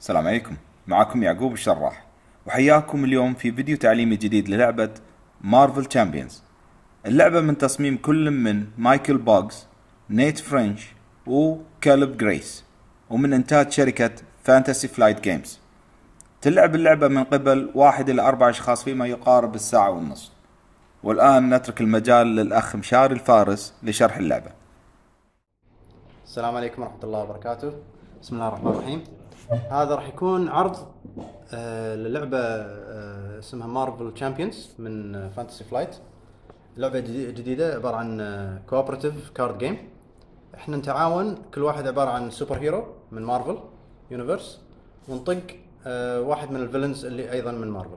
السلام عليكم. معكم يعقوب الشراح وحياكم اليوم في فيديو تعليمي جديد للعبة مارفل تشامبيونز اللعبة من تصميم كل من مايكل بوغز نيت فرنش وكالب جريس ومن إنتاج شركة فانتسي فلايت جيمز تلعب اللعبة من قبل واحد إلى أربع أشخاص فيما يقارب الساعة والنصف والآن نترك المجال للأخ مشاري الفارس لشرح اللعبة. السلام عليكم ورحمة الله وبركاته. بسم الله الرحمن الرحيم. هذا راح يكون عرض آه، للعبة آه، اسمها مارفل تشامبيونز من فانتسي فلايت لعبة جدي- جديدة عبارة عن cooperative card game إحنا نتعاون كل واحد عبارة عن superhero من Marvel Universe ونطق آه، واحد من ال villains اللي أيضا من مارفل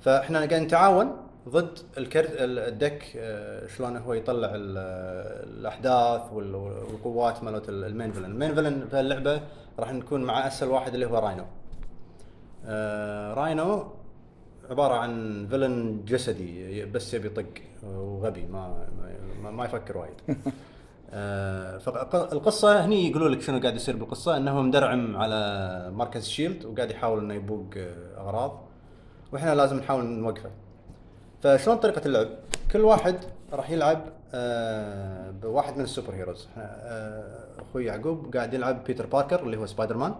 فإحنا قاعد نتعاون ضد الكرت ال- ال deck آه، شلون هو يطلع ال- الأحداث وال- والقوات مالت ال- ال main villain، ال main villain في اللعبة راح نكون مع أسهل واحد اللي هو راينو. آه، راينو عبارة عن villain جسدي بس يبي يطق وغبي ما ما, ما يفكر وايد. آه، فالقصة هني يقولوا لك شنو قاعد يصير بالقصة انه مدرعم على مركز شيلد وقاعد يحاول إنه يبوق أغراض وإحنا لازم نحاول نوقفه. فشلون طريقة اللعب؟ كل واحد راح يلعب آه، بواحد من ال superheroes. آه، أخوي يعقوب قاعد يلعب بيتر باركر اللي هو سبايدر مان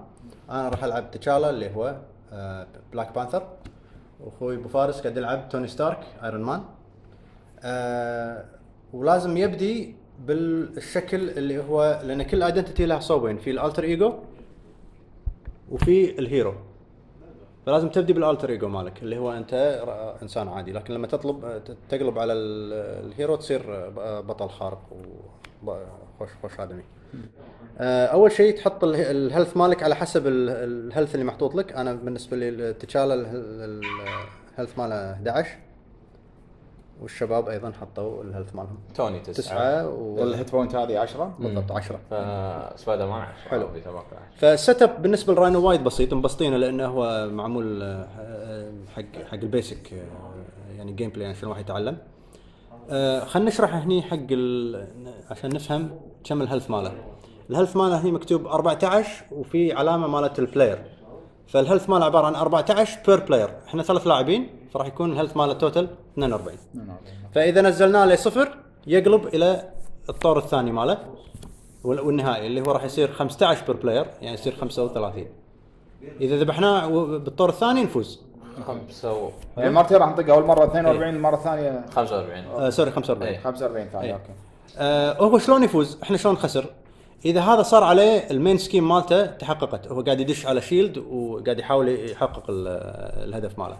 أنا راح ألعب تشالا اللي هو آه، بلاك بانثر. وأخوي أبو فارس قاعد يلعب توني ستارك آيرون مان. ولازم يبدي بالشكل اللي هو لأن كل identity له صوبين في ال alter ego وفي ال hero فلازم تبدي بال alter ego مالك اللي هو انت انسان عادي لكن لما تطلب تقلب على ال- ال hero تصير بطل خارق وخوش خوش آدمي. آه، أول شيء تحط ال- ال health مالك على حسب ال- ال health اللي محطوط لك أنا بالنسبة لي تشالا ال health ماله 11 والشباب أيضا حطوا ال health مالهم توني تسعة تسعة و... ال hit point هذه 10 بالضبط 10 فسبايدر مان عشرة حلو. فال set up بالنسبة لراينو وايد بسيط مبسطينه لأنه هو معمول آه، حق حق ال basic آه، يعني gameplay عشان الواحد يتعلم. آه، خلينا نشرح هني حق ال... عشان نفهم كم ال health ماله. ال health ماله هني مكتوب 14 وفي علامة مالت ال player. فال health ماله عبارة عن 14 per player، إحنا ثلاث لاعبين فراح يكون ال health ماله total 42. فإذا نزلناه لصفر يقلب إلى الطور الثاني ماله وال- والنهائي اللي هو راح يصير 15 per player يعني يصير 45 إذا ذبحناه بالطور الثاني نفوز خمسة و يعني مرتين راح نطقه أول مرة 42 المره الثانية 45 آه sorry 45 إيه. 45 ثانية إيه. okay آه هو شلون يفوز؟ إحنا شلون نخسر؟ إذا هذا صار عليه ال main scheme مالته تحققت هو قاعد يدش على شيلد وقاعد يحاول يحقق ال- الهدف ماله.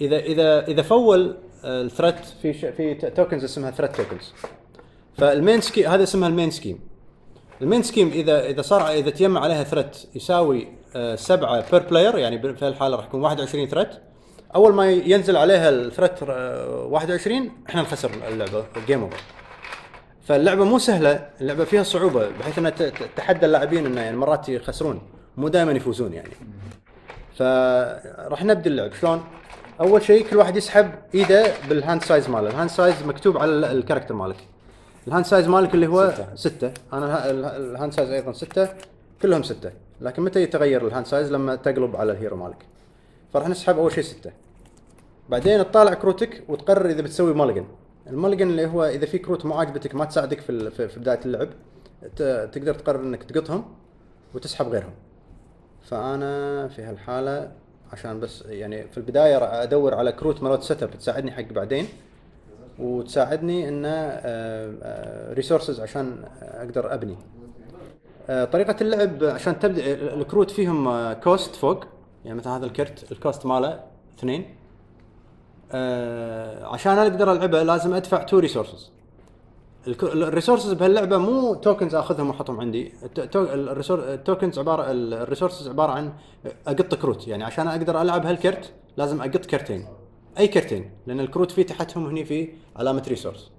إذا إذا إذا full ال threat في ش... في tokens اسمها threat tokens. فال main scheme هذا اسمها ال main scheme. ال main scheme إذا إذا صار إذا تجمع عليها threat يساوي آه، سبعة per player يعني في هالحاله راح يكون 21 threat أول ما ينزل عليها ال threat آه، 21 إحنا نخسر اللعبة game over. فاللعبة مو سهلة اللعبة فيها صعوبة بحيث أنها ت- ت- تحدى اللاعبين إنه يعني مرات يخسرون مو دائما يفوزون يعني. فراح نبدأ اللعب. شلون؟ أول شيء كل واحد يسحب إيده بال hand size ماله. ال hand size مكتوب على ال- character مالك. ال hand size مالك اللي هو ستة, ستة. أنا اله- اله- ال hand size أيضا ستة. كلهم ستة. لكن متى يتغير ال hand size؟ لما تقلب على ال hero مالك. فراح نسحب أول شيء ستة. بعدين تطالع كروتك وتقرر إذا بتسوي mulligan. ال mulligan اللي هو إذا في كروت مو عاجبتك ما تساعدك في في بداية اللعب تقدر تقرر إنك تقطهم وتسحب غيرهم. فأنا في هالحالة عشان بس يعني في البداية أدور على كروت مرات set up تساعدني حق بعدين وتساعدني انه resources عشان أقدر أبني. آه، طريقة اللعب عشان تبدأ الكروت فيهم cost فوق. يعني مثلا هذا الكرت ال cost ماله اثنين. آه، عشان أقدر العبه لازم أدفع two resources ال resources بهاللعبة مو tokens أخذهم وأحطهم عندي. ال tokens عباره ال resources عبارة عن أقط كروت. يعني عشان أقدر ألعب هالكرت لازم أقط كرتين. أي كرتين. لأن الكروت في تحتهم هني في علامة resource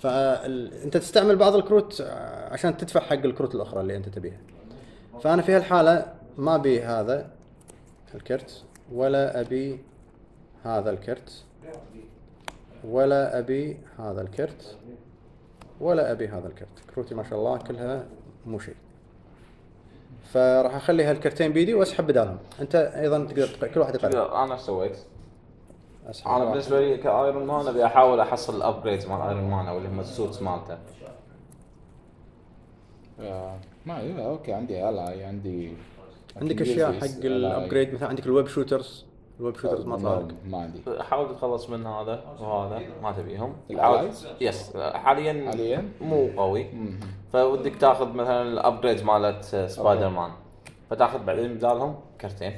فانت تستعمل بعض الكروت عشان تدفع حق الكروت الأخرى اللي أنت تبيها. فأنا في هالحالة ما أبي هذا الكرت ولا أبي هذا الكرت ولا أبي هذا الكرت ولا أبي هذا الكرت. كروتي ما شاء الله كلها مو شيء. فراح أخلي هالكرتين بيدي وأسحب بدالهم. أنت أيضا تقدر تق- كل واحد يقرر كذا أنا سويت؟ أسحب أنا. بالنسبة لي كأيرون مان أبي أحاول أحصل ال upgrades مال أيرون مان ال اللي هم ال suits مالته. آه، ما okay عندي الاي عندي عندك أشياء حق ال upgrade مثلا عندك ال web shooters ال web shooters ما طلع لك ما عندي. حاول تتخلص من هذا وهذا ما تبيهم yes حاليا حاليا؟ مو قوي. فودك تاخذ مثلا ال upgrades مالت سبايدر مان فتاخذ بعدين بدالهم كرتين.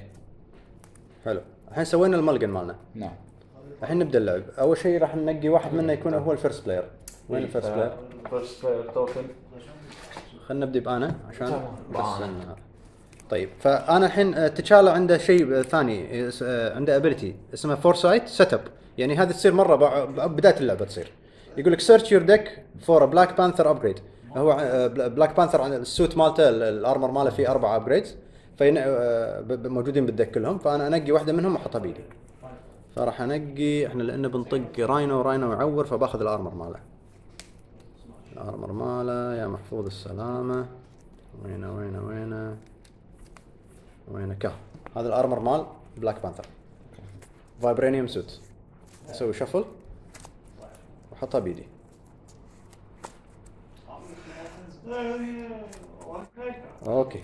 حلو. الحين سوينا ال mulligan مالنا. نعم. الحين نبدأ اللعب. أول شيء راح ننقي واحد منا يكون هو ال first player وين ال first player؟ first player token. خلينا نبدأ بأنا عشان بس طيب فأنا الحين آه، تشالا عنده شيء ثاني آه، آه، عنده ability اسمه foresight set up يعني هذه تصير مرة بداية اللعبة تصير. يقول لك search your deck for Black Panther upgrade هو بلاك بانثر ال suit مالته ال- armor ماله فيه أربع upgrades موجودين بال deck كلهم. فأنا أنقي واحدة منهم وأحطها بيدي. فراح أنقي إحنا لأنه بنطق راينو راينو يعور فبأخذ ال armor ماله. ال armor ماله يا محفوظ السلامة. وينه وينه وينه. وينه كا. هذا ال armor مال بلاك بانثر vibranium suit أسوي shuffle واحطها بيدي okay.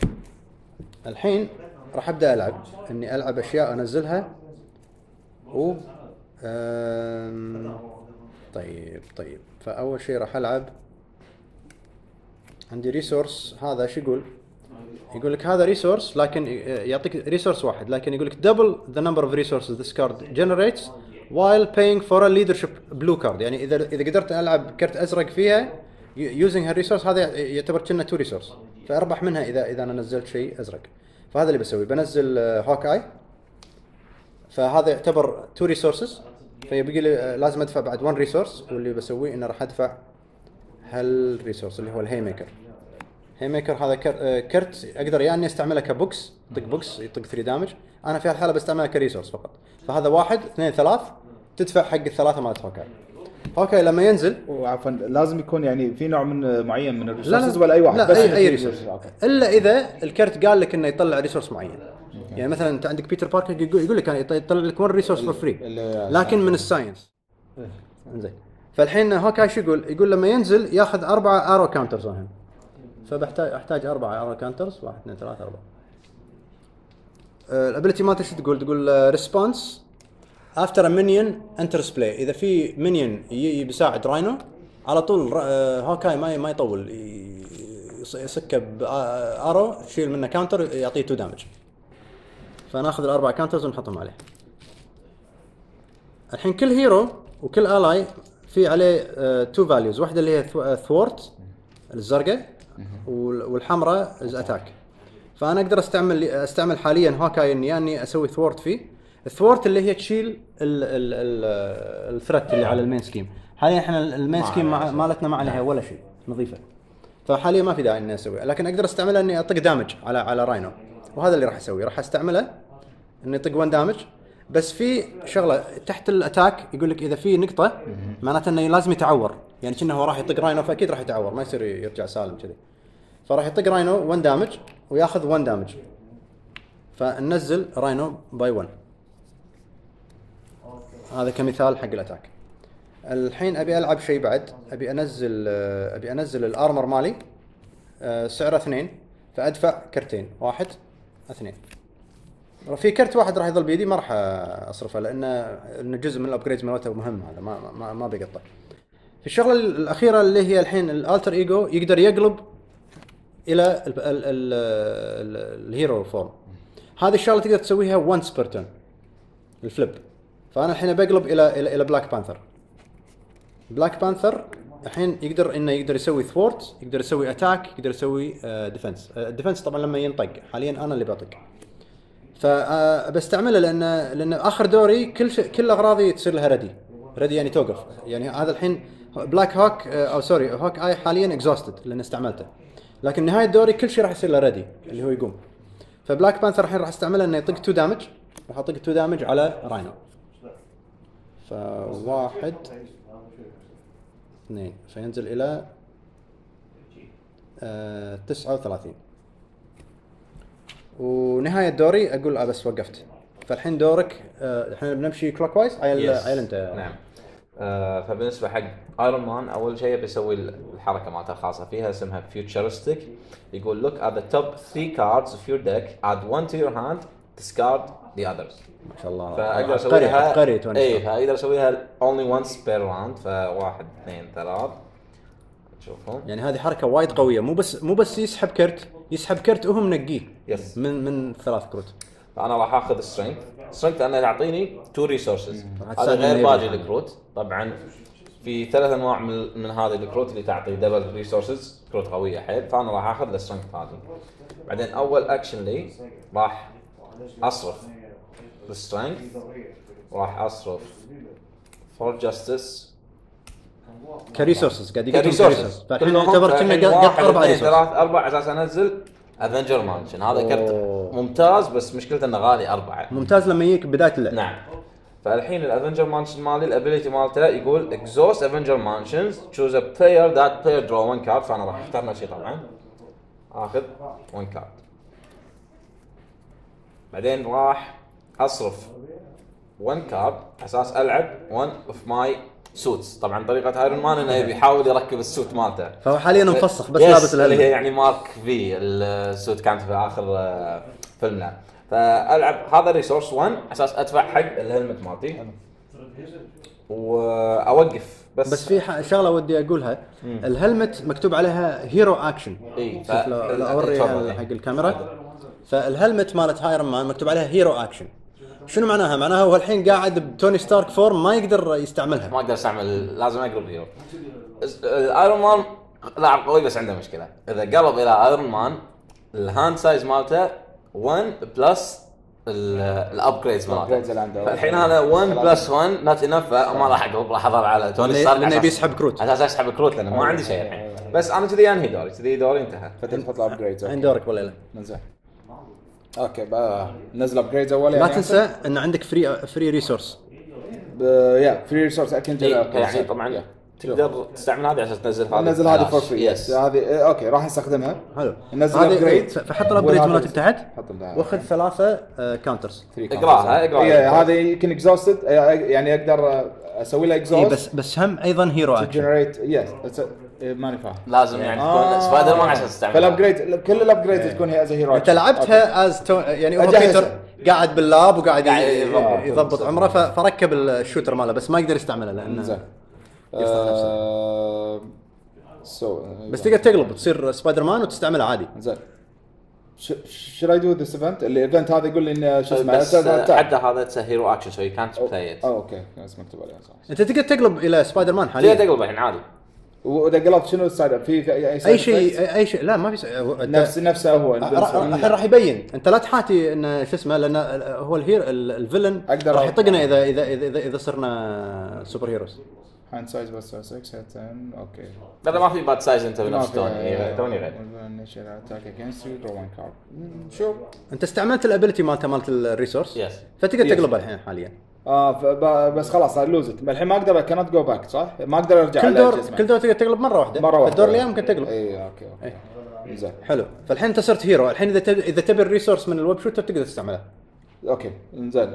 الحين راح أبدأ ألعب. إني ألعب أشياء أنزلها. و أم... طيب طيب. فأول شيء راح ألعب. عندي resource هذا شو يقول؟ يقول لك هذا resource لكن يعطيك resource واحد لكن يقول لك double the number of resources this card generates while paying for a leadership blue card. يعني إذا إذا قدرت ألعب كرت أزرق فيها using هال resource هذا يعتبر كأنه two resource فأربح منها إذا إذا أنا نزلت شيء أزرق. فهذا اللي بسوي بنزل هوك آي فهذا يعتبر two resources فيبقى لي آه، لازم أدفع بعد 1 resource واللي بسويه إنه راح أدفع هال resource اللي هو ال haymaker haymaker هذا آه، كرت أقدر يا اني أستعمله كبوكس يطق بوكس يطق 3 damage أنا في هالحالة بستعمله ك resource فقط. فهذا واحد اثنين ثلاث تدفع حق الثلاثة مالت هوكاي. هوكاي لما ينزل وعفوا لازم يكون يعني في نوع من معين من لا ال resources لا ولا أي واحد لا بس اي تجيب- resource. إلا إذا الكرت قال لك إنه يطلع resource معين. يعني مثلا أنت عندك بيتر باركر يقول, يقول لك يط- يطلع لك 1 resource for free لكن من ال science. زين فالحين هوكاي شو يقول؟ يقول لما ينزل ياخذ أربعة arrow counters هنا فبحتاج احتاج أربعة. arrow counters واحد اثنين ثلاثة أربعة. ال ability مالته شو تقول؟ تقول response after minion enters play إذا في minion بيساعد راينو على طول را- آه، هوكاي ما ما يطول. يسكه بارو تشيل منه counter يعطيه 2 damage فناخذ الاربع counters ونحطهم عليه. الحين كل hero وكل ally في عليه two values واحدة اللي هي thwart الزرقاء. والحمراء is attack فأنا أقدر أستعمل أستعمل حاليا هوكاي إني أني أسوي thwart فيه. ال thwart اللي هي تشيل ال threat اللي على ال main scheme. حاليا إحنا ال main scheme مالتنا ما عليها ولا شيء نظيفة. فحاليا ما في داعي إني اسويها لكن أقدر أستعملها إني أطق damage على على راينو وهذا اللي راح اسويه راح أستعمله إني أطق 1 damage بس في شغلة تحت ال attack يقول لك إذا في نقطة معناته إنه لازم يتعور. يعني كأنه هو راح يطق راينو فأكيد راح يتعور ما يصير يرجع سالم كذي. فراح يطق راينو 1 damage وياخذ 1 damage فننزل راينو by 1 هذا كمثال حق ال attack الحين أبي ألعب شيء بعد. أبي أنزل أبي أنزل ال armor مالي. آه، سعره اثنين فأدفع كرتين. واحد اثنين. في كرت واحد راح يظل بيدي ما راح اصرفه لأنه انه جزء من ال upgrades مالته مهم هذا ما ما, ما بيقطع. في الشغلة الأخيرة اللي هي الحين ال alter ego يقدر يقلب إلى ال- ال- ال- ال- ال hero form هذه الشغلة تقدر تسويها once per turn ال flip. فأنا الحين بقلب إلى إلى, إلى بلاك بانثر بلاك بانثر الحين يقدر إنه يقدر يسوي thwart يقدر يسوي attack يقدر يسوي defense ال defense طبعا لما ينطق. حاليا أنا اللي بطق فبستعمله لأن لأن آخر دوري كل شيء كل أغراضي تصير لها ready ready يعني توقف. يعني هذا الحين بلاك هوك آه، أو sorry هوك اي حاليا exhausted لأن استعملته. لكن نهاية دوري كل شيء راح يصير له ready اللي هو يقوم. فبلاك بانثر الحين راح استعمله انه يطق 2 damage راح اطق 2 damage على راينو فواحد اثنين. فينزل إلى آه 39 ونهاية دوري أقول آه بس وقفت. فالحين دورك آه، الحين بنمشي clockwise عيل. عيل انت نعم. آه فبالنسبة حق ايرون مان أول شيء بيسوي الحركة مالته الخاصة فيها اسمها futuristic يقول look at the top three cards of your deck. Add one to your hand. Discard the others. ما شاء الله. فأقدر اسويها عبقري إي. فأقدر أسويها only once per round. فواحد اثنين ثلاث. تشوفهم يعني هذه حركة وايد قوية. مو بس مو بس يسحب كرت. يسحب كرت وهو منقيه. yes. من من ثلاث كروت. فانا راح آخذ strength strength أنا يعطيني two resources هذا غير باقي يبني. الكروت. طبعا في ثلاث أنواع من, من هذه الكروت اللي تعطي double resources كروت قوية حيل. فأنا راح آخذ ال strength هذه. بعدين أول اكشن لي راح أصرف ال strength وراح أصرف For Justice ك resources قاعد يقدم ك resources فالحين يعتبر كنا قط أربع resources ثلاث أربع على أساس أنزل. Avenger Mansion هذا كرت. ممتاز بس مشكلته إنه غالي أربعة. ممتاز لما يجيك بداية اللعب نعم. فالحين ال Avenger Mansion مالي ال ability مالته يقول exhaust Avenger Mansions choose a player that player draw 1 card فأنا راح أختار نفسي طبعا. آخذ 1 كارد بعدين راح أصرف 1 كارد أساس ألعب 1 of my suits. طبعا طريقة ايرون مان إنه يبي يحاول يركب ال suit مالته. فهو حاليا مفسخ بس لابس اللي هي يعني مارك في ال suit كانت في آخر آه، فيلمنا. فألعب هذا resource 1 أساس أدفع حق ال helmet مالتي. وأوقف بس. بس في شغلة ودي أقولها. ال helmet مكتوب عليها hero action شوف لو, اوري. حق الكاميرا. فال helmet مالت هايرون مان مكتوب عليها hero action شنو معناها؟ معناها هو الحين قاعد بتوني ستارك form ما يقدر يستعملها. ما أقدر استعمل لازم اقلب hero ايرون مان لاعب قوي بس عنده مشكلة. إذا قلب إلى ايرون مان ال hand size مالته 1 plus ال upgrades مالته. فالحين أنا 1 plus 1 not enough ما راح اقلب راح اظل على توني ستارك لأنه عشان- يبي يسحب كروت. على أساس اسحب كروت لأنه ما عندي شيء الحين. بس أنا كذي انهي دوري كذي دوري انتهى. فتبي تحط ال upgrades عند دورك ولا لا زين okay بقى نزل upgrades أول لا يعني تنسى إن عندك free free resource يا free resource icon إيه، يعني طبعا تقدر تستعمل هذه أساس تنزل هذه. نزل هذه for free yes هذه إيه، okay راح نستخدمها حلو. نزل. ف- فحط ال upgrade مالتك تحت. واخذ ثلاثة آه، counters اقراها اقراها. إيه، هذه يمكن exhausted يعني أقدر أسوي لها exhaust بس بس هم أيضا hero action generate yes ماني فاهم لازم يعني تكون آه. سبايدر مان عشان تستعمل. فال upgrade كل ال upgrade تكون هي as hero أنت لعبتها as to... يعني هو أجهزة. بيتر قاعد بال lab وقاعد يضبط. عمره. فركب ال shooter ماله بس ما يقدر يستعمله لأنه زين. آه، so بس تقدر تقلب تصير سبايدر مان وتستعملها عادي زين should I do this event اللي event هذا يقول لي إنه شو اسمه بس حتى هذا اتس هيرو اكشن سو يو كانت بلاي ات أوكي. بس مكتوب عليه. أنت تقدر تقلب إلى سبايدر مان تقدر حاليا. تقلب الحين عادي. وإذا قلبت شنو ال side في في اي أي؟ شيء اي أي شيء لا ما في نفس نفسه هو الحين راح يبين. أنت لا تحاتي انه شو اسمه لأن هو ال hero ال- ال villain أقدر راح يطقنا اذا اذا اذا اذا, إذا صرنا super heroes hand size بس 6 hit 10 okay لا ما في bad size أنت بنفس توني توني غير attack against you draw 1 card شوف أنت استعملت ال ability مالته مالت ال resource yes فتقدر. تقلبها الحين حاليا. آه بس خلاص lose it الحين ما أقدر كانت جو باك صح؟ ما أقدر أرجع كل دور. كل دور تقدر تقلب مرة واحدة. مرة واحدة. الدور اللي ممكن تقلب. اي okay okay. زين. حلو. فالحين أنت صرت hero الحين إذا تبي إذا تبي ال resource من ال web shooter تقدر تستعمله. okay. زين.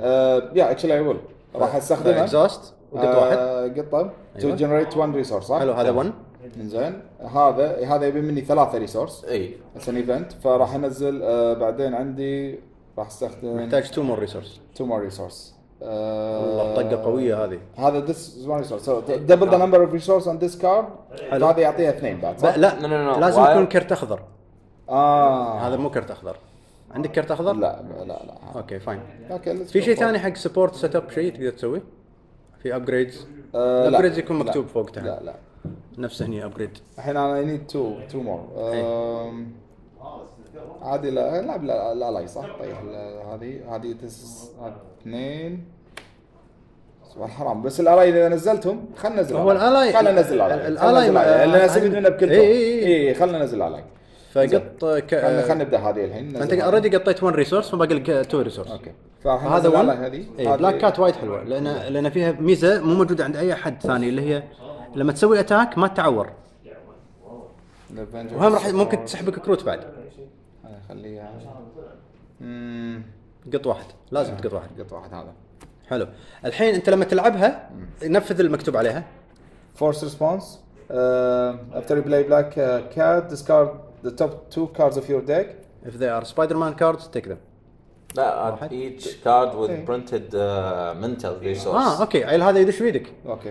yeah actually I will راح استخدمها exhaust وقط واحد. آه، قطة. to. generate 1 resource صح؟ حلو. هذا 1 زين. هذا هذا يبي مني ثلاثة resource اي it's an event فراح أنزل آه بعدين عندي راح استخدم محتاج 2 more resource two more resource والله طقة قوية هذه هذا so double the number of resource on this card حلو. هذا يعطيها اثنين بعد صح؟ لا No, no, no. لازم. يكون كرت أخضر آه هذا مو كرت أخضر عندك كرت أخضر؟ لا لا لا okay fine في شيء ثاني حق support set up شيء تقدر تسويه؟ في upgrades آه، لا. ال upgrades يكون لا. مكتوب فوق تحت لا لا نفسه هني upgrade الحين أنا I need two two more إيه. أم، عادي لا العب لا لا لا صح؟ طيب لا، هذه هذه تس اثنين سؤال حرام بس ال ally إذا نزلتهم خلينا ننزل هو ننزل ال ally. ال- خلينا ننزل لأن آه، نستفيد منه بكل إي. اي خلينا ننزل ال ally. فقط ك... خلينا خلينا نبدأ هذه الحين. ننزل already قطيت 1 resource فباقي لك 2 resource okay. فراح هذا ننزل 1 ال ally هذه. اي هذه- بلاك كات وايد حلوة لأن لأن فيها ميزة مو موجوده عند أي أحد ثاني اللي هي لما تسوي attack ما تتعور. وهم راح ممكن تسحبك كروت بعد. خليها مم، قط واحد لازم تقط واحد قط واحد هذا حلو الحين انت لما تلعبها نفذ المكتوب عليها Force response. Uh, after you play black uh, card, discard the top two cards of your deck. if they are Spider-Man cards take them لا واحد. each card with إيه. printed uh, mental resource آه أوكي عيل هذا يدش بيدك Okay.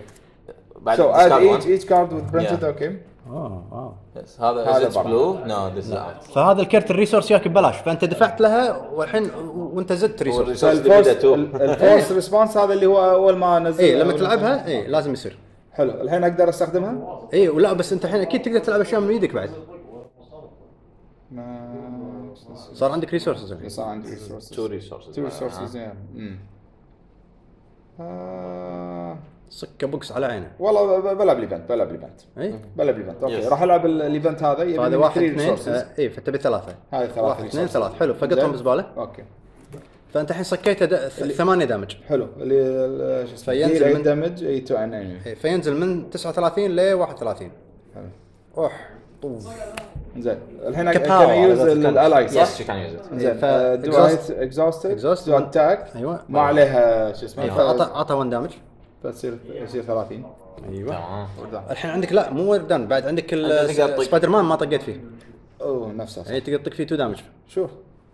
بعد so add discard each one. each card with printed. Yeah. Okay. آه آه Yes. هذا هذا this is out. فهذا الكرت الريسورس ياك ببلاش فأنت دفعت لها والحين وأنت زدت resource two. ال forced response هذا اللي هو أول ما نزل اي لما تلعبها اي لازم يصير حلو الحين أقدر أستخدمها؟ اي ولا بس أنت الحين أكيد تقدر تلعب أشياء من إيدك بعد ما صار عندك resources الحين صار عندي resources. Two resources. Two resources آه. صكه بوكس على عينه. والله بلعب ال event بلعب ال event إي؟ بلعب ال event okay. راح ألعب ال- ال event هذا مني واحد اثنين. آه، إي فأنت ثلاثة هاي ثلاث واحد اثنين resources. ثلاث حلو فقطهم. بزباله okay. فأنت الحين صكيته دا ثمانية damage. حلو. اللي فينزل من- damage اي تو إيه، فينزل من 39 ل 31 حلو. أوح طوف. زين. الحين can. use. ال ally صح؟ use it. زين. ف- do exhaust- exhausted exhaust do attack أيوه. ما عليها شو اسمه اعطى ف- اعطى 1 damage فتصير يصير 30 أيوه. تمام. الحين عندك لا مو وردان بعد عندك. سبايدر مان ما طقيت فيه. أوه نفسه. اي تقدر تطق فيه 2 damage. شوف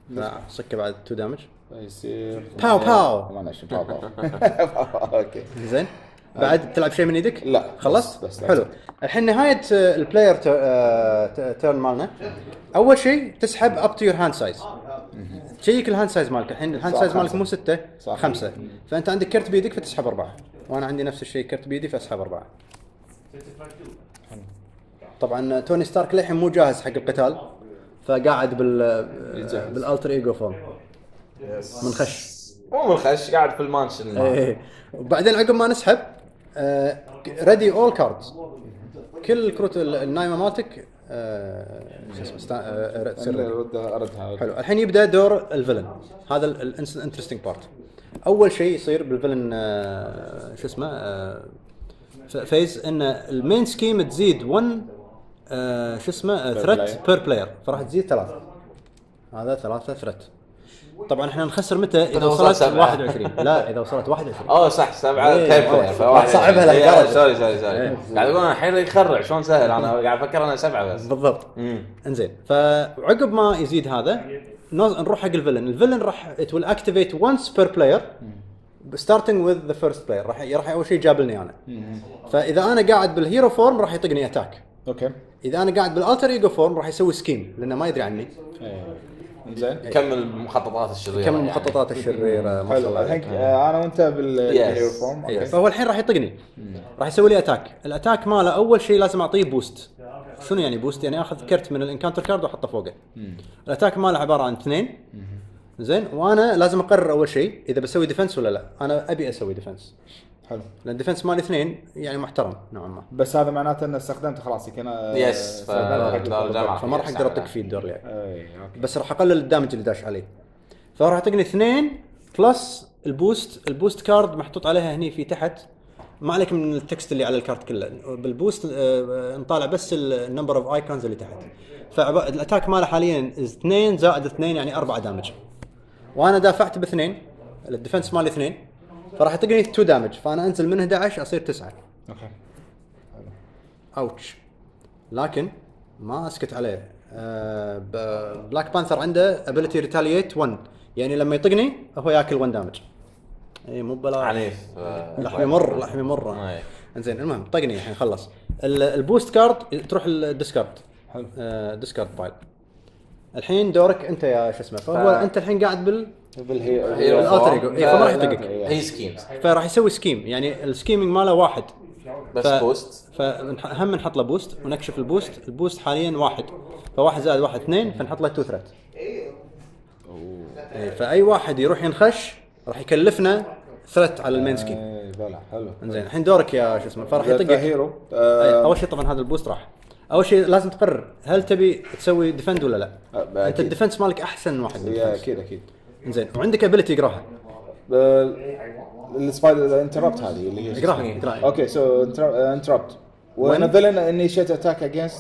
لا صكه بعد 2 damage. يصير باو باو. ما نشوف باو باو. okay. زين. بعد تلعب شيء من إيدك؟ لا. خلصت؟ بس- بس حلو. الحين نهاية آه، ال player turn مالنا. أول شيء تسحب up to your hand size check ال hand size مالك. الحين ال hand size مالك. مو ستة صح. خمسة. فأنت عندك كرت بيدك فتسحب أربعة. وأنا عندي نفس الشيء كرت بيدي فأسحب أربعة. طبعا توني ستارك للحين مو جاهز حق القتال فقاعد بال بال alter ego form. منخش مو من خش قاعد في ال mansion. إيه. وبعدين عقب ما نسحب ready all cards كل الكروت ال- النايمة مالتك آه، شو اسمه آه، تصير. ارد أردها. حلو. الحين يبدأ دور ال villain. هذا ال interesting part أول شيء يصير بال villain آه، شو اسمه آه، phase إن ال main scheme تزيد 1 آه، شو اسمه threat. per player فراح تزيد ثلاثة. هذا ثلاثة threat طبعا إحنا نخسر متى؟ إذا وصلت وصلت سبعة. 21 لا إذا وصلت 21 أوه صح سبعه فواحد صعبها لهالدرجة. sorry sorry sorry. قاعد أقول أنا الحين يخرع شلون سهل؟ أنا قاعد أفكر أنا سبعة بس. بالضبط. إنزين. فعقب ما يزيد هذا نروح حق ال villain. ال villain راح it will activate once per player starting with the first player راح راح أول شيء جابلني أنا. فإذا أنا قاعد بال hero form راح يطقني attack okay. إذا أنا قاعد بال alter ego form راح يسوي scheme لأنه ما يدري عني. زين. كمل المخططات الشريرة كم يعني. المخططات الشريرة ما شاء حلو الله الحين أنا وأنت بال hero. form إيه، فهو الحين راح يطقني. راح يسوي لي attack ال attack ماله أول شيء لازم أعطيه boost شنو يعني boost يعني أخذ كرت من ال encounter card وأحطه فوقه. ال attack ماله عبارة عن اثنين. زين وأنا لازم أقرر أول شيء إذا بسوي defense ولا لا. أنا أبي أسوي defense حلو. لأن ال defense مالي اثنين يعني محترم نوعا ما. بس هذا معناته ان استخدمته خلاص يمكن yes فما راح أقدر. أطق فيه الدور. اي okay. بس راح أقلل ال damage اللي داش عليه. فراح يعطيني اثنين plus ال boost ال boost card محطوط عليها هني في تحت. ما عليك من ال text اللي على ال card كله. بال boost آه، نطالع بس ال number of icons اللي تحت. فال attack ماله حاليا 2 زائد 2 يعني 4 damage وأنا دافعت باثنين ال defense مالي اثنين فراح يعطيني 2 damage فأنا أنزل من 11 أصير 9 okay. ouch. لكن ما أسكت عليه. آه بلاك بانثر عنده ability retaliate 1 يعني لما يطقني هو ياكل 1 damage اي مو بلا عنيف. آه، لحم يمر لحم يمر أي. إنزين المهم طقني الحين خلص. ال- ال boost card تروح ال discard. حلو. آه discard pile الحين دورك أنت يا شو اسمه فهو ف- أنت الحين قاعد بال بال hero hero ال alter. ego إيه، فما راح يطقك هي schemes فراح يسوي scheme يعني ال scheming ماله واحد. بس boost فهم نحط له boost ونكشف ال boost ال boost حاليا واحد. فواحد زائد واحد اثنين فنحط له two threat إيه، فأي واحد يروح ينخش راح يكلفنا threat على ال main scheme اي حلو. إنزين الحين دورك يا شو اسمه فراح يطقك hero آه، أول شيء طبعا هذا ال boost راح. أول شيء لازم تقرر هل تبي تسوي defend ولا لا. أه، أنت. ال defense مالك أحسن واحد. أكيد أكيد. إنزين وعندك ability اقراها ال spider ال interrupt هذه اللي هي اقراها اقراها okay so interrupt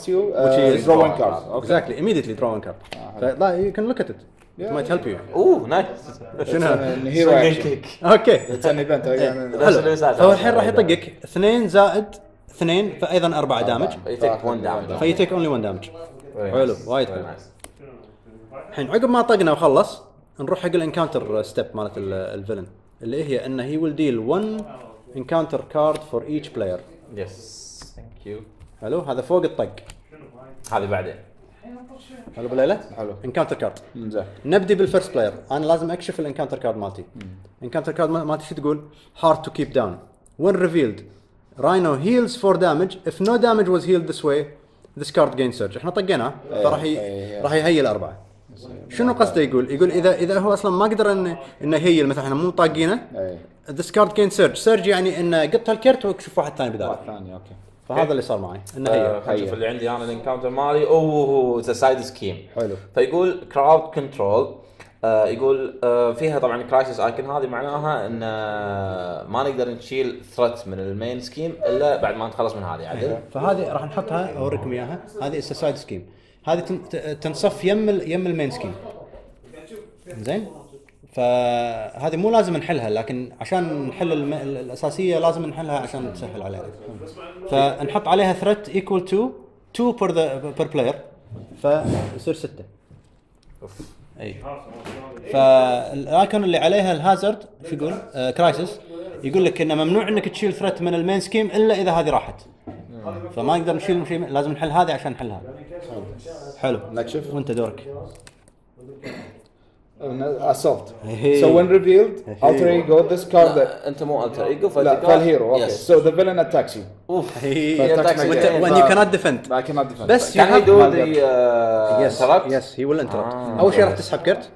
you uh, Which is draw one draw card. card. okay exactly immediately card. حلو. لا you can look at it might help you oh nice شنو hero action okay it's an event نفس اللي حلو. فهو الحين راح يطقك. اثنين زائد اثنين فايضا أربعة damage يتك 1 damage فيتيك only 1 damage حلو، وايد حلو. الحين عقب ما طقنا وخلص نروح حق ال encounter step مالت ال- ال villain اللي هي إنه هي will deal 1 encounter card for each player yes thank you حلو. هذا فوق الطق. هذه بعدين. حلو بالليلة؟ حلو. encounter card زين. نبدي بال first player أنا لازم أكشف ال encounter card مالتي. ال encounter card مالتي شو تقول؟ hard to keep down when revealed Rhino heals for damage. If no damage was healed this way this card gains surge إحنا طقيناه فراح ي... إيه. راح ي heal اربعه شنو قصده يقول؟ يقول اذا إذا هو أصلا ما قدر انه إنه ي heal مثلا إحنا مو طاقينه this card gains surge surge يعني إنه قط هال card وأكشف واحد ثاني بداله ثاني أوكي. فهذا اللي صار معي. إنه آه، هي نشوف اللي عندي أنا ال encounter مالي. oh the side scheme حلو. فيقول crowd control آه يقول آه فيها طبعا crisis icon هذه معناها إن ما نقدر نشيل threat من ال main scheme إلا بعد ما نتخلص من هذه عدل فهذه راح نحطها أوريكم إياها. هذه side scheme هذه تنصف يم يم ال main scheme زين؟ فهذه مو لازم نحلها لكن عشان نحل الم... ال- الأساسية لازم نحلها عشان تسهل علينا فنحط عليها threat equal to 2 per the per player فيصير 6 إي. فال icon اللي عليها ال hazard شو يقول؟ آه crisis يقول لك إنه ممنوع إنك تشيل threat من ال main scheme إلا إذا هذه راحت. فما نقدر نشيل شيء لازم نحل هذه عشان نحل هذه حلو. نكشف. وأنت دورك. اسولت Hey. So when revealed, alter ego this card that لا انت مو التر ايجو لا فالهيرو أوكي So the villain attacks you. اوف defend. I cannot defend. بس يدو ما ذا يس يس هي ويل انتربت. اول شيء راح تسحب كرت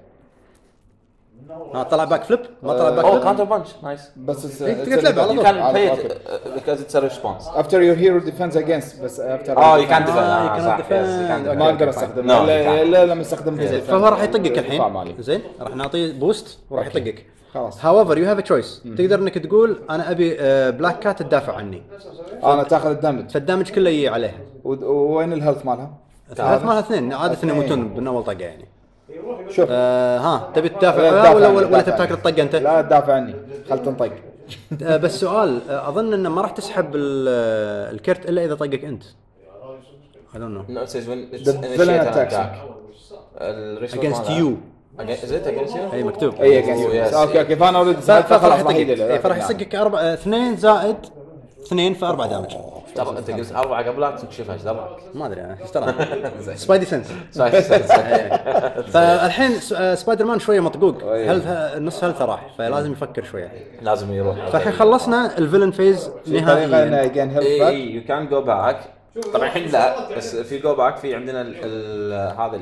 ها طلع باك فليب ما طلع باك أوه فليب كاونتر بانش نايس بس it's, it's تقدر تلعب على You طول. can play it. uh, because it's a response. after your hero defends against بس after آه you can't defend. آه، you آه، cannot you defend. ما. أقدر. استخدمه you الا لما استخدم. زين فهو راح يطقك الدفاع الحين زين راح نعطيه boost وراح يطقك. خلاص. however you have a choice تقدر إنك تقول أنا أبي بلاك كات تدافع عني. أنا تاخذ ال damage فال damage كله يجي عليها وين ال health مالها؟ الثلاث مالها اثنين. عادة يموتون من أول طقة يعني. شوف. آه ها تبي تدافع ولا تدافع ولا, ولا تدافع تبي تاكل. الطقه أنت؟ لا تدافع عني. خل تنطق آه بس سؤال آه أظن إنه ما راح تسحب ال- آه، الكرت إلا إذا طقك أنت. I don't know. No, it says when it's The villain attacks. Attack. الريسورس against you. Against- Is it against you? اي مكتوب. اي against أوكي أوكي فانا اوريدي ف- فراح يطقك. إيه، فراح يصقك أربع آه، اثنين زائد اثنين فاربع دامج ترى أنت قلت أربعة قبلها تكشفها إيش درك؟ ما أدري أنا إيش ترى؟ سبايدي سنس. فالحين س- آه، سبايدر مان شوية مطقوق. أيه. هل نص هلثه راح فلازم يفكر شوية. لازم يروح. فالحين خلصنا الفيلن فيز في طريقة إنه نهائيا اي يو كان جو باك طبعا الحين لا بس في جو باك في عندنا ال- ال- هذا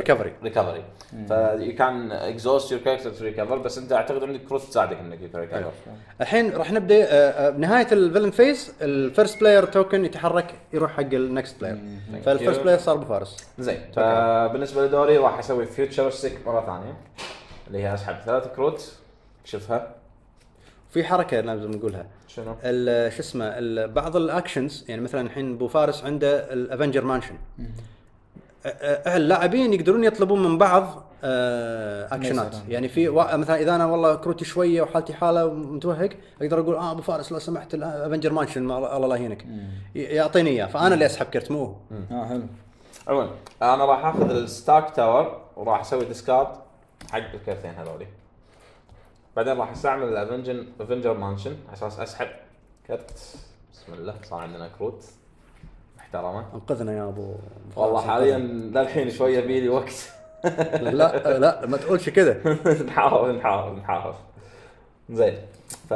Recovery. ريكفري فيو كان اكزوست يور كاركتر تو ريكفر بس انت اعتقد عندك كروت تساعدك انك ريكفر الحين راح نبدأ آه، آه، بنهايه الفيلن فيز الفيرست بلاير توكن يتحرك يروح حق النكست بلاير فال first. player صار بفارس. زين. فبالنسبه لدوري راح أسوي futuristic مرة ثانية اللي هي أسحب ثلاث كروت. اكشفها في حركة لازم نقولها. شنو؟ ال- شو اسمه ال- بعض ال actions يعني مثلا الحين ابو فارس عنده ال Avengers Mansion اللاعبين يقدرون يطلبون من بعض آه، اكشنات يعني في مثلا إذا أنا والله كروتي شوية وحالتي حالة ومتوهق أقدر أقول آه ابو فارس لو سمحت ال Avengers Mansion ما- الله لا يهينك. يعطيني إياه فأنا اللي اسحب كرت مو. آه حلو. عموما أنا راح آخذ ال Stark Tower وراح أسوي discard حق الكرتين هذولي. بعدين راح أستعمل ال Avenger Avenger Mansion على أساس أسحب. كرت بسم الله. صار عندنا كروت. محترمة. أنقذنا يا أبو والله حاليا للحين شوية بيلي وقت. لا لا ما تقولش كذا نحاول نحاول نحاول. زين. ف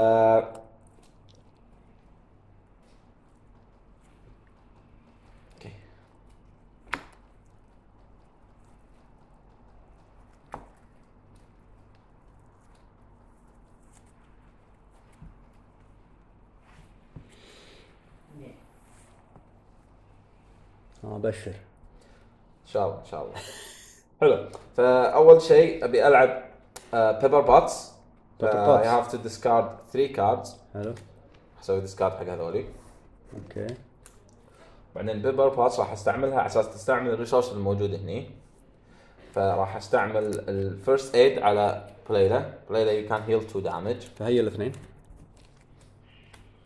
آه بشر إن شاء الله إن شاء الله. حلو. فأول شيء أبي ألعب Pepper Potts I. have to discard 3 cards حلو. أسوي discard حق هذولي. okay. بعدين Pepper Potts راح أستعملها على أساس تستعمل ال resource الموجود هني. فراح أستعمل ال First Aid على بو ليلى بو ليلى you can heal 2 damage فهي الاثنين.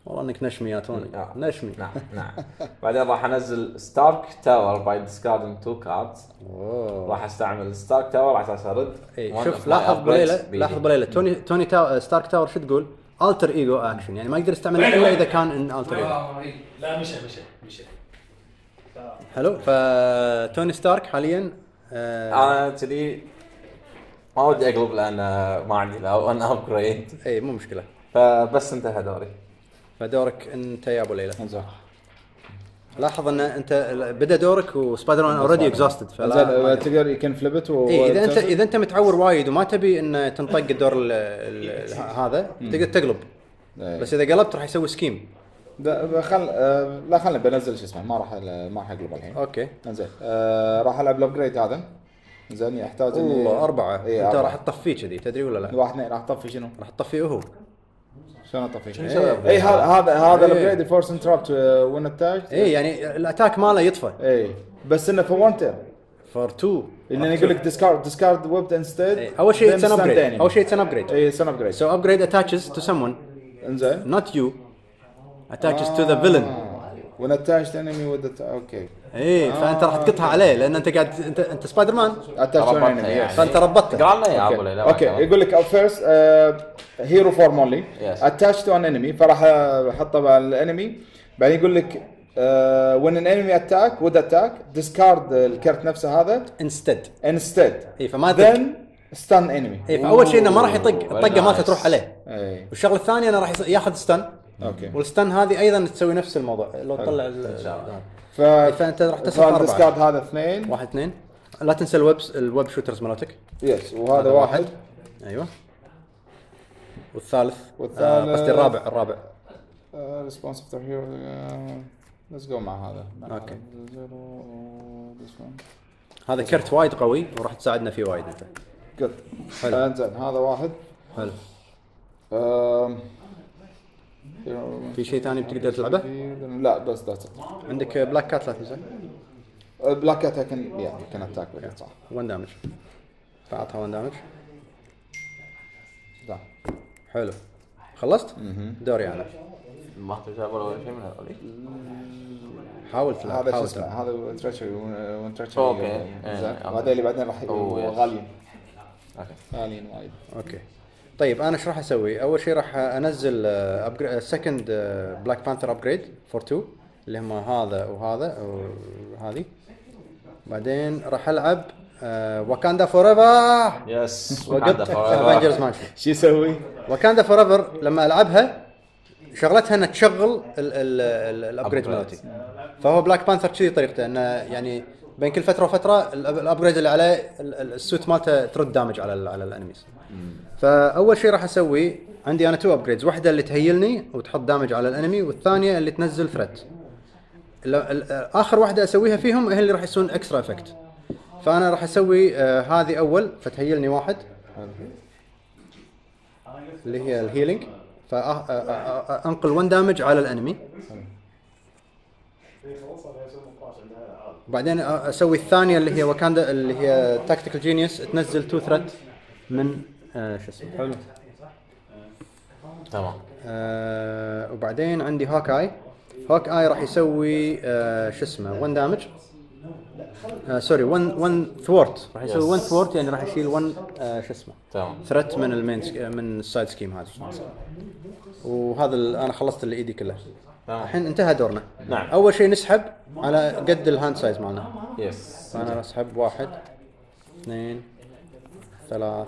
والله إنك نشمي يا توني. آه. نشمي. نعم نعم. بعدين راح أنزل Stark Tower by discarding two cards راح أستعمل Stark Tower على أساس أرد. اي one شوف لاحظ بو ليلى. لاحظ بو ليلى. توني توني تاو Stark Tower شو تقول؟ alter ego action يعني ما يقدر يستعملها الا إذا كان in alter ego لا مشى مشى مشى حلو فتوني ستارك حاليا آه أنا كذي ما ودي أقلب لأن ما عندي لا one upgrade اي مو مشكلة. فبس انتهى دوري. فدورك أنت يا أبو ليلى؟ زين لاحظ أن أنت بدا دورك و Spider-Man already exhausted فلا تقدر يمكن flip it و اي إذا انت إذا أنت متعور وايد وما تبي أن تنطق الدور ال ال هذا تقدر تقلب. إيه. بس إذا قلبت راح يسوي scheme ده- خل آه، لا خلني بنزل شو اسمه ما راح ما راح اقلب الحين. okay. زين آه، راح ألعب ال upgrade هذا. زين يحتاج إني- والله أربعة. اي أنت. راح تطفيه كذي تدري ولا لا؟ واحد اثنين راح اطفي شنو؟ راح تطفيه هو. شلون أطفي؟ شنو يسوي؟ upgrade؟ اي هذا هذا هذا إيه. الابجريد الفورس انتربت وين اتاج اي يعني ال attack ماله يطفى. اي بس إنه for one turn for 2 لأن يقول لك discard discard web instead أول شيء it's an upgrade أول شيء it's an upgrade it's an upgrade So upgrade attaches to someone, إنزين. Not you. Attaches to the villain. when attached enemy with okay اي فأنت راح تقطها عليه لأن أنت قاعد انت أنت Spider-Man enemy يعني. فأنت ربطته. قال لنا يا أبو ليلى okay يقول لك first hero form only. attach to an enemy فراح أحطه على ال enemy بعدين يقول لك when an enemy attack with attack discard الكرت نفسه هذا instead. instead اي فما. then stun enemy اي فأول شيء إنه ما راح يطق الطقه مالته. تروح عليه. اي والشغلة الثانية إنه راح ياخذ stun okay وال stun هذه أيضا تسوي نفس الموضوع لو تطلع ال- ف فأنت راح تصرف أربعة. فال discard هذا اثنين واحد اثنين لا تنسى ال web ال web shooters مالتك yes وهذا واحد أيوه والثالث والثالث. آه، قصدي الرابع الرابع response after hero let's go مع هذا مع. هذا. This one. هذا كرت وايد قوي وراح تساعدنا فيه وايد أنت good حلو. انزين هذا واحد حلو في شيء ثاني بتقدر تلعبه؟ لا بس that's عندك Black Cat لا تنسى؟ Black Cat can yeah can attack صح 1 damage فاعطها 1 damage لا حلو. خلصت؟ دوري أنا. ما تجاب ولا شيء من هذول. حاول تلعب هذا شو اسمه؟ تلعب. هذا treachery و treachery okay. إيه، زين. وهذا اللي بعدين راح yes. غاليين. okay. غاليين وايد. okay. طيب أنا إيش راح أسوي؟ أول شيء راح أنزل second Black Panther upgrade for 2 اللي هم هذا وهذا وهذه بعدين راح ألعب Wakanda Forever yes وقت Avengers Mansion شو يسوي؟ Wakanda Forever لما ألعبها شغلتها إنها تشغل ال upgrade. مالتي. فهو Black Panther كذي طريقته إنه يعني بين كل فترة وفترة ال upgrade اللي عليه ال- ال- ال suit مالته ترد damage على على ال enemies فأول شيء راح أسوي عندي أنا two upgrades واحدة اللي تهيلني وتحط damage على ال enemy والثانية اللي تنزل threat آخر واحدة أسويها فيهم هي اللي راح يسوون extra effect فأنا راح أسوي آه هذه أول فتهيلني واحد. اللي هي ال healing فأنقل 1 damage على ال enemy بعدين أسوي الثانية اللي هي وكاندا اللي هي Tactical Genius تنزل 2 threat من آه شو اسمه؟ حلو. تمام. آه وبعدين عندي Hawkeye Hawkeye راح يسوي آه شو اسمه؟ 1 damage آه sorry 1 1 thwart راح يسوي Yes. 1 thwart يعني راح يشيل 1 آه شو اسمه؟ تمام. threat من ال main sch... من ال side scheme هذا. وهذا ال- أنا خلصت اللي ايدي كلها تمام. الحين انتهى دورنا. نعم. أول شيء نسحب على قد ال hand size مالنا. yes فانا أسحب واحد اثنين ثلاث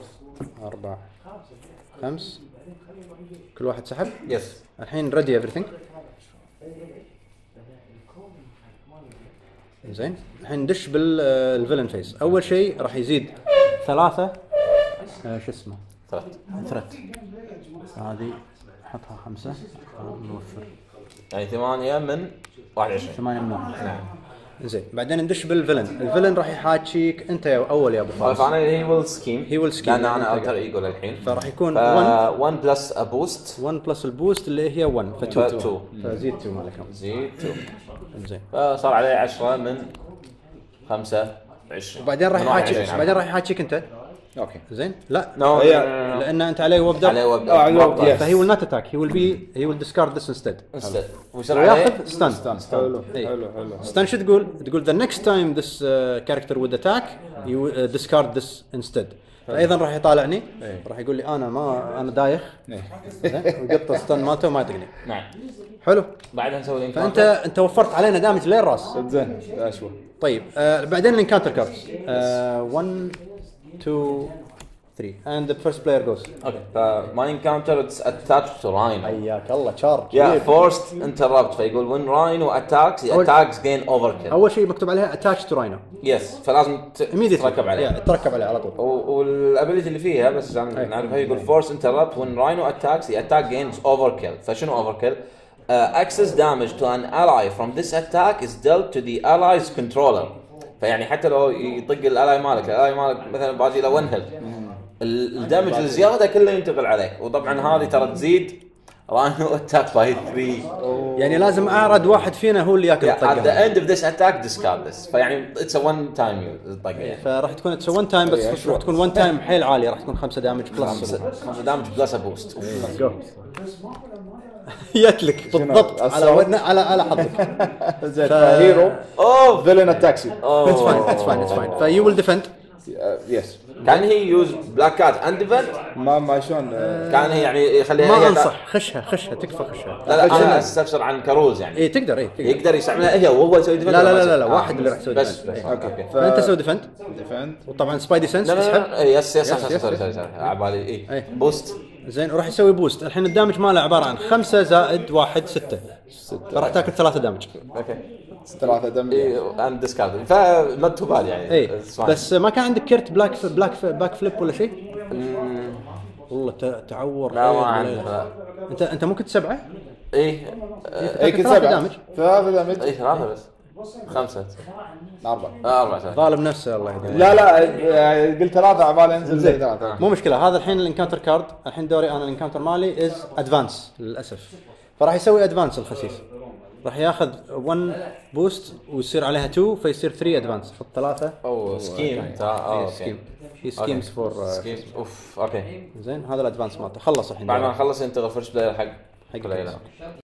أربع خمس. كل واحد سحب؟ yes الحين ready everything زين. الحين ندش بال villain phase أول شيء راح يزيد ثلاثة آه، شو اسمه؟ ثلاث. threat هذه حطها خمسة. آه، نوفر يعني ثمانية من 21 ثمانية من نعم. زين. بعدين ندش بال villain. ال villain راح يحاكيك انت يا اول يا ابو طيب فارس. أنا he will scheme He will scheme. لأن أنا alter ego للحين. فراح يكون ف 1 1 plus boost 1 plus ال boost اللي هي 1 ف 2 ف 2. فزيد 2 مالك زيد 2 زين. فصار عليه 10 من 5 20 وبعدين راح من واحد يحاكي عشرين. بعدين راح يحاكيك انت. okay. زين؟ لا. no he- لأن أنت عليه webbed عليه web- آه، عليه. فهي attack. He will be he will discard this instead. Instead. ويصير عليه وياخذ stun حلو إيه. حلو حلو stun شو تقول؟ تقول time this uh, character would attack you uh, discard this instead. فايضا راح يطالعني. راح يقول لي أنا ما أنا دايخ. إيه. زين؟ ويقط ال stun مالته وما يطقني. نعم. حلو. بعدها نسوي فانت. أنت وفرت علينا damage للراس. زين أشوف طيب آه بعدين ال encounter cards 1 2 3 and the first player goes. okay ف my encounter it's attach to Rhino حياك الله charge يا forced interrupt فيقول Rhino attacks أول- attacks gain overkill أول شيء مكتوب عليها attach to Rhino yes فلازم ت- تركب عليه تركب عليه على طول. وال ability اللي فيها بس عشان نعرفها يقول forced interrupt when Rhino attacks the attack gains overkill. فشنو overkill؟ Uh, excess damage to an ally from this attack is dealt to the ally's controller. فيعني حتى لو يطق ال ally مالك ال ally مالك مثلا باجي له 1 health ال damage الزيادة كله ينتقل عليك. وطبعا هذه ترى تزيد. Rhino attack by 3 يعني لازم أعرض واحد فينا هو اللي ياكل الطقة. end of this attack discard this. فيعني it's a one time use الطقه يعني فراح تكون it's 1 time بس راح تكون 1 time حيل عاليه راح تكون 5 damage plus خمسة خمسة damage plus boost جت لك بالضبط على؟ ودنا على على حظك. زين ف hero oh villain attacks it's fine it's fine it's fine ف you will defend yes can he use Black Cat and event ما ما شلون آه، can he يعني يخليها ما أنصح. خشها خشها تكفى خشها. لا لا أنا. استفسر عن كروز يعني. اي تقدر اي تقدر. يقدر يستعملها هي وهو يسوي لا defend لا لا لا, لا؟ واحد. اللي راح يسوي بس defend. بس. إيه. okay. فانت تسوي defend defend وطبعا spidey sense تسحب إيه، yes yes yes، على بالي اي إيه. boost زين وراح يسوي boost الحين ال damage ماله عبارة عن خمسة زائد واحد ستة. فراح تاكل ثلاثة damage. okay. ثلاثة damage and discard ف not too bad يعني. اي. بس ما كان عندك كرت back ف... back ف... backflip ولا شيء؟ والله ت... تعور. لا ما حيل عندي. انت أنت ممكن تسبعه؟ اي اي كنت ثلاثة سبعة. damage. ثلاثة damage. اي ثلاثة بس. خمسة. أربعة. آه، أربعة. ظالم نفسه الله يهديه. لا لا آه، قلت ثلاثة عبالي انزل زي ثلاثة. مو مشكلة هذا الحين ال encounter card الحين دوري أنا ال encounter مالي is advance للأسف. فراح يسوي advance الخسيس. راح ياخذ 1 boost ويصير عليها 2 فيصير 3 advance حط ثلاثة. oh scheme scheme في schemes for scheme of okay. زين هذا ال advance مالته. خلص الحين. بعد ما. نخلص ينتقل first player حق حق player